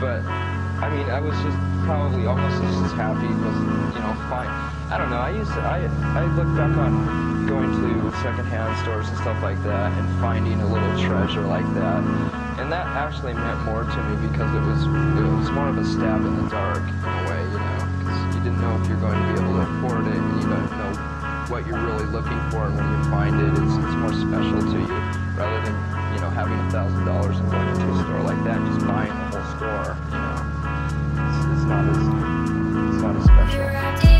but I mean, I was just probably almost as happy because, you know, fine. I don't know. I used to, I, I look back on going to secondhand stores and stuff like that and finding a little treasure like that. And that actually meant more to me because it was, it was more of a stab in the dark in a way, you know, because you didn't know if you're going to be able to afford it and you don't know what you're really looking for and when you find it, it's, it's more special to you rather than, you know, having a thousand dollars and going into a store like that and just buying the store, you know it's not as it's not as special.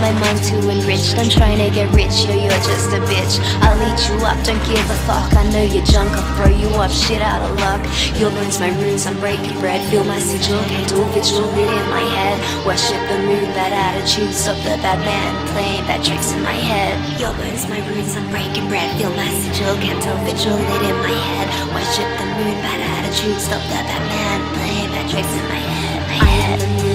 My mind too enriched. I'm trying to get rich, yo, you're just a bitch. I'll eat you up, don't give a fuck. I know you're junk, I'll throw you up, shit out of luck. Your bones, my runes, I'm breaking bread. Feel my sigil, can't do vigil, lit in my head. Worship the moon, bad attitude, stop the bad man playing bad tricks in my head. Your bones, my runes, I'm breaking bread. Feel my sigil, can't tell vigil, lit in my head. Worship the moon, bad attitude, stop the bad man playing bad tricks in my head. I am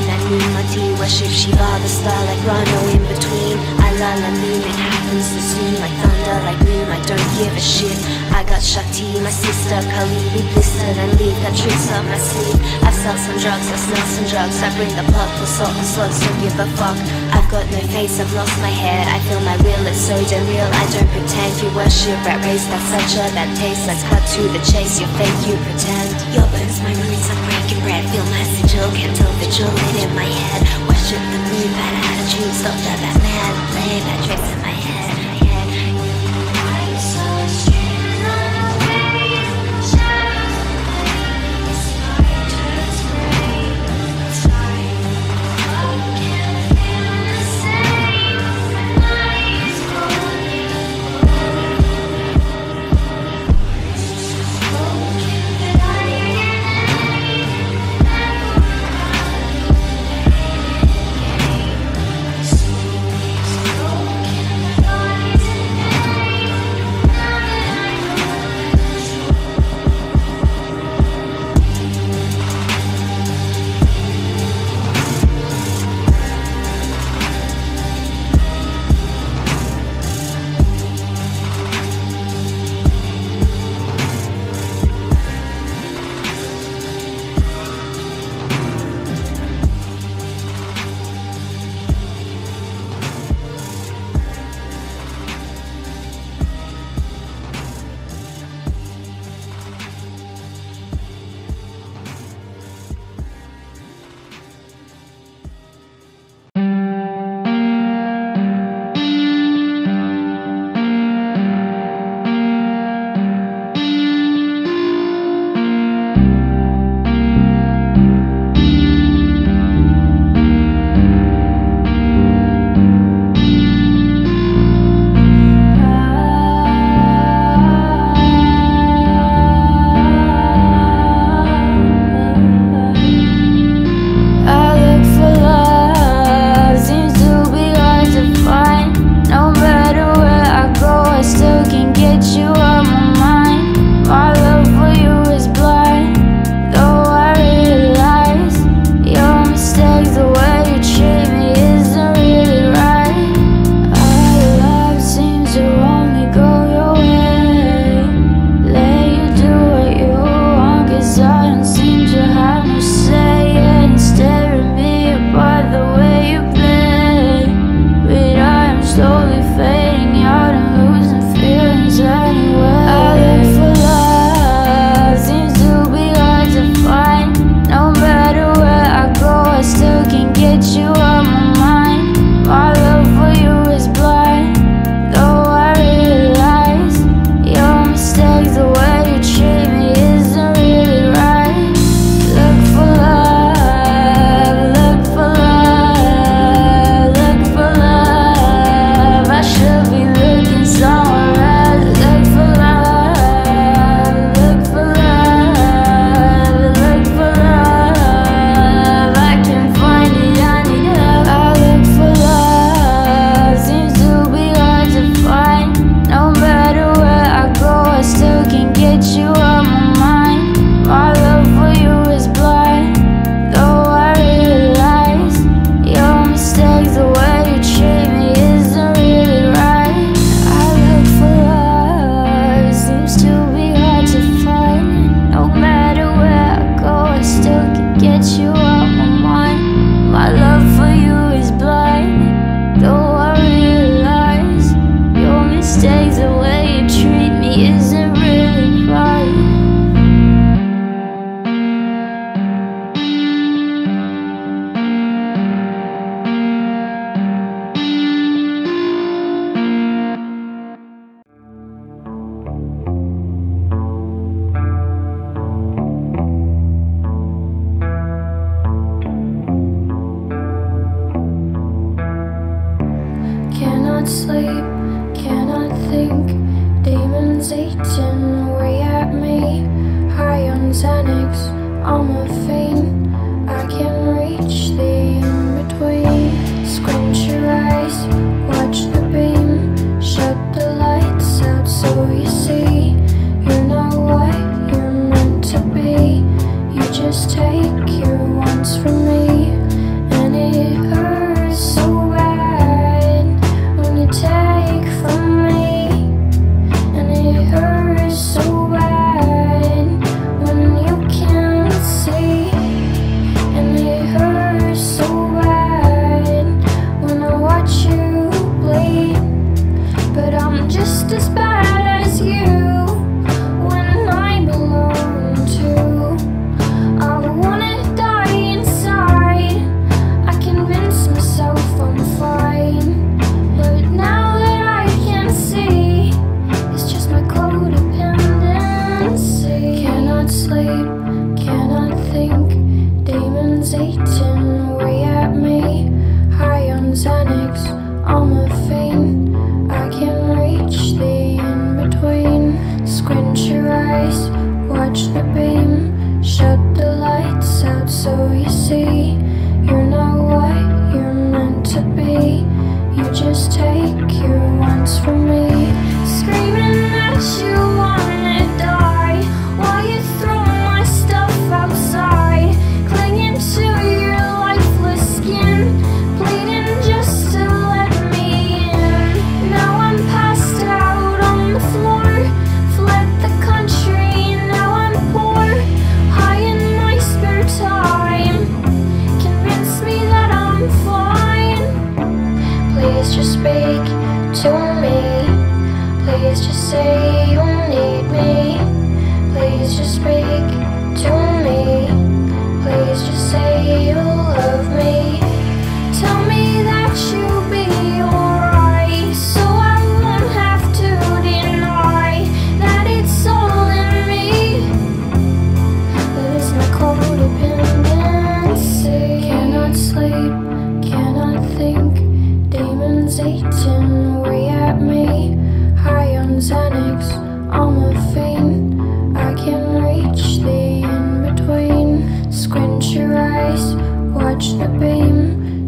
tea. Worship Shiva, the star like Rhino in between. I la la happens soon, like thunder, like moon. I don't give a shit. I got Shakti, my sister, Kali, we blistered and leave got tricks up my sleeve. I've sold some drugs, I smell some drugs. I bring the plot for salt and slugs, don't give a fuck. I've got no face, I've lost my head. I feel my will, it's so damn real. I don't pretend you worship rat race, that's such a bad taste. Let's cut to the chase, you're fake, you pretend. Your bones, my roots, I'm breaking bread. Feel my sigil, can't tell vigil, in my head. Worship the moon, bad attitude, stop the bad man. Playing bad tricks in my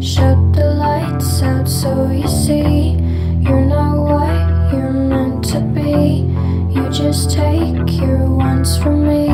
Shut the lights out so you see. You're not what you're meant to be. You just take your wants from me.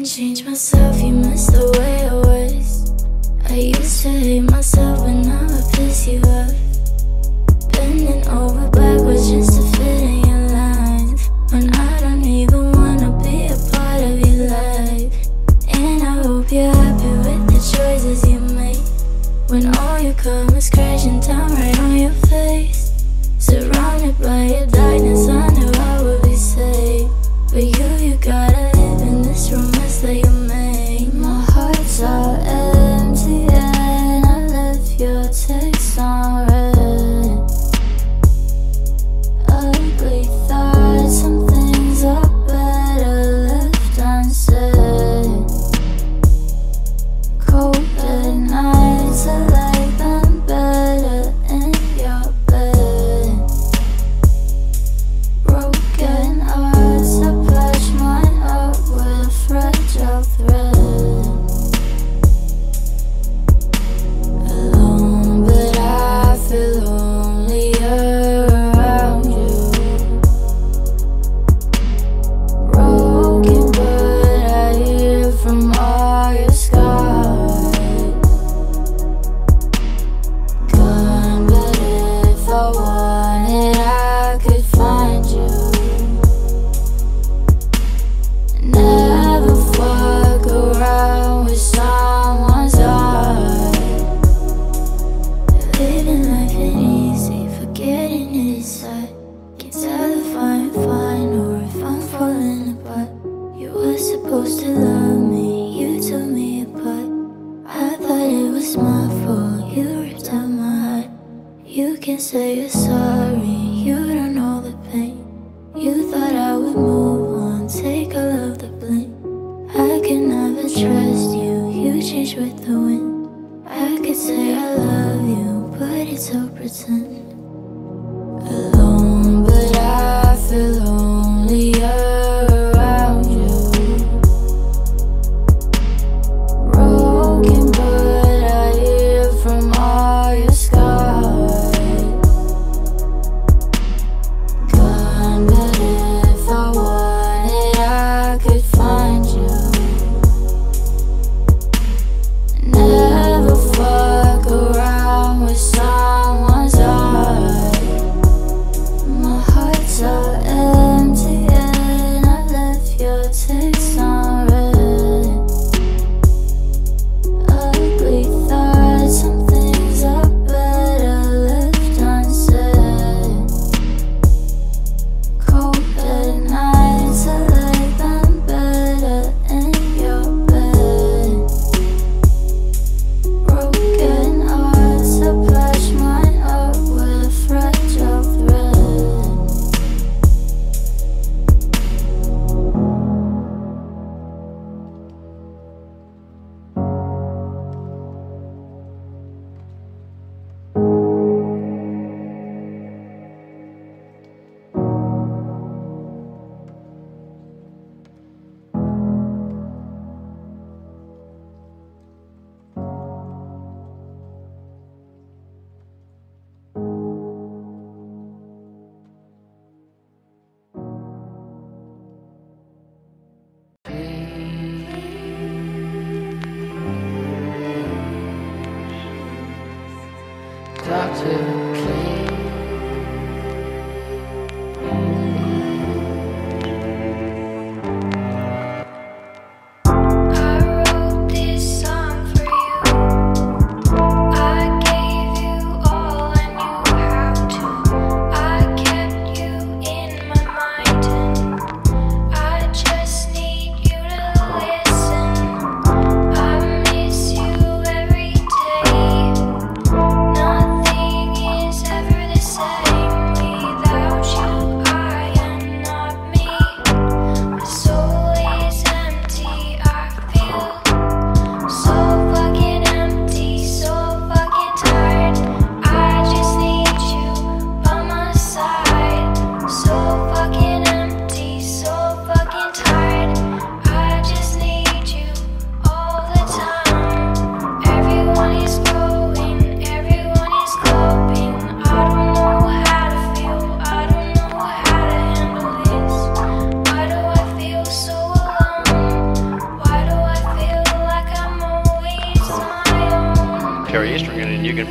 can change myself, you miss the way I was. I used to hate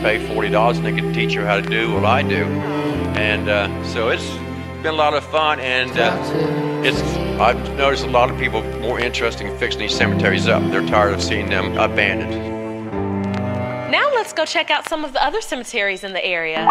pay $40 and they can teach you how to do what I do. And uh, so it's been a lot of fun, and uh, it's I've noticed a lot of people more interested in fixing these cemeteries up. They're tired of seeing them abandoned. Now let's go check out some of the other cemeteries in the area.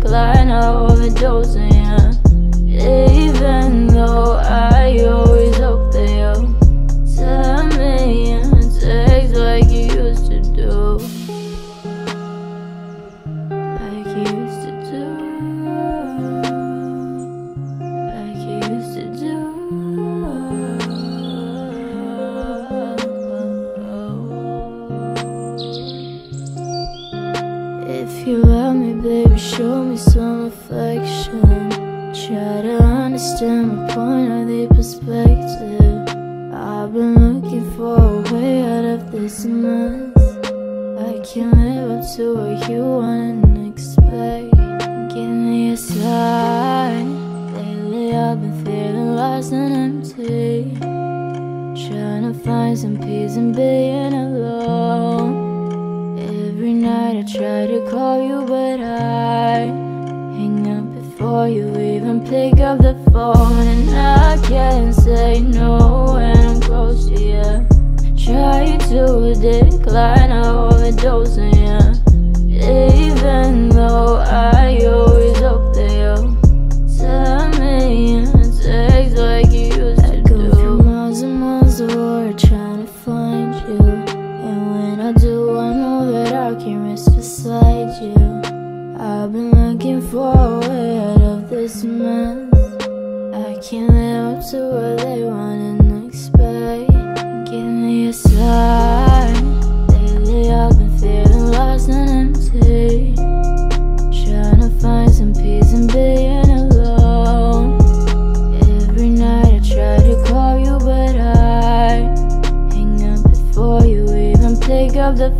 Decline, I overdose on. Even though I mess. I can't live up to what you want and expect. Give me a sign. Lately, I've been feeling lost and empty. Trying to find some peace in being alone. Every night I try to call you, but I hang up before you even pick up the phone. And I can't say no when I'm close to you. Try to decline, I overdose on. Even though I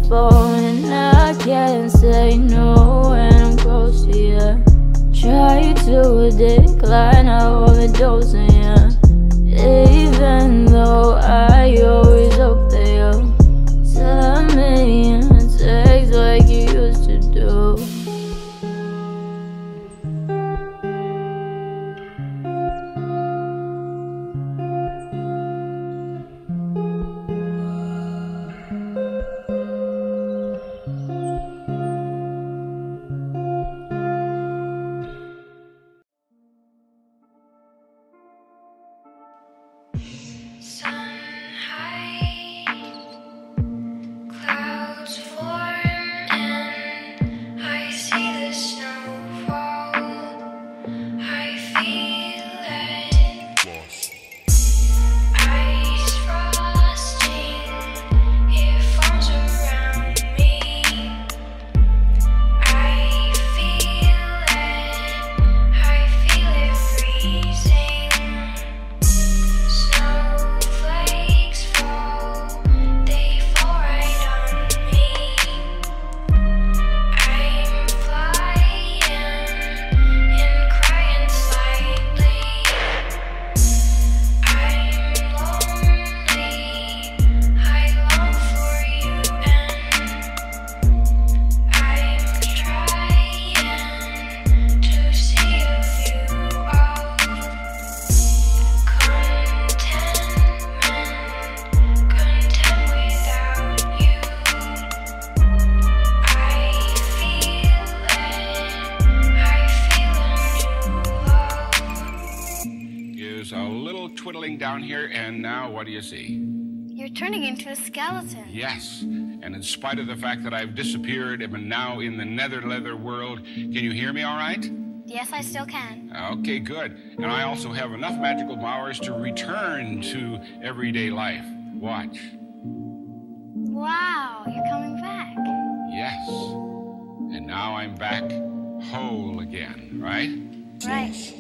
phone. And I can't say no when I'm close to you. Try to decline, I overdose on ya. Even though I always Yes, and in spite of the fact that I've disappeared and am now in the nether leather world, can you hear me all right? Yes, I still can. Okay, good. And I also have enough magical powers to return to everyday life. Watch. Wow, you're coming back. Yes. And now I'm back whole again, right? Right.